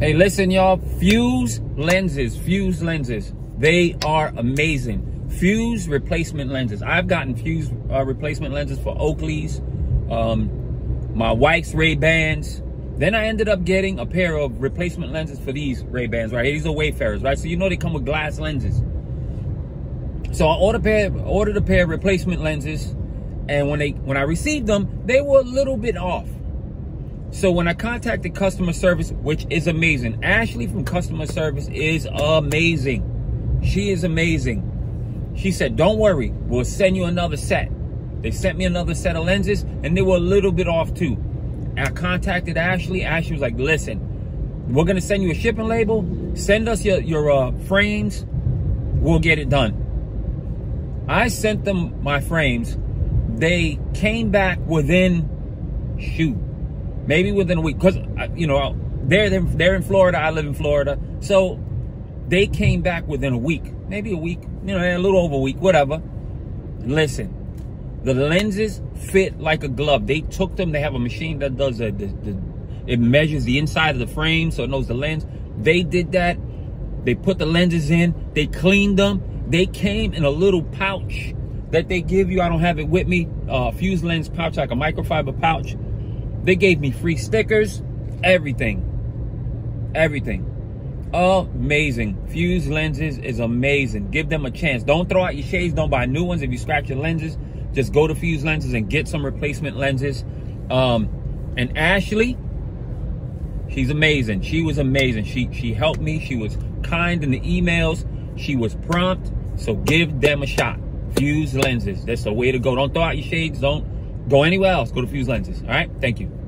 Hey, listen, y'all. Fuse lenses, Fuse lenses. They are amazing. Fuse replacement lenses. I've gotten Fuse uh, replacement lenses for Oakley's, um, my wife's Ray-Bans. Then I ended up getting a pair of replacement lenses for these Ray-Bans, right? These are Wayfarers, right? So you know they come with glass lenses. So I ordered a pair, ordered a pair of replacement lenses, and when they when I received them, they were a little bit off. So when I contacted customer service, which is amazing, Ashley from customer service is amazing. She is amazing. She said, don't worry, we'll send you another set. They sent me another set of lenses and they were a little bit off too. I contacted Ashley. Ashley was like, listen, we're going to send you a shipping label. Send us your, your uh, frames. We'll get it done. I sent them my frames. They came back within, shoot, maybe within a week because you know they're they're in Florida. I live in Florida, so they came back within a week, maybe a week, you know, a little over a week, whatever. Listen, the lenses fit like a glove. They took them. They have a machine that does a, the, the, it measures the inside of the frame, so it knows the lens. They did that. They put the lenses in. They cleaned them. They came in a little pouch that they give you. I don't have it with me. Uh, fuse lens pouch, like a microfiber pouch they gave me free stickers, everything. Everything. Amazing. Fuse lenses is amazing. Give them a chance. Don't throw out your shades. Don't buy new ones if you scratch your lenses. Just go to Fuse lenses and get some replacement lenses. Um, and Ashley, she's amazing. She was amazing. She she helped me. She was kind in the emails. She was prompt. So give them a shot. Fuse lenses. That's the way to go. Don't throw out your shades. Don't go anywhere else. Go to Fuse Lenses. All right. Thank you.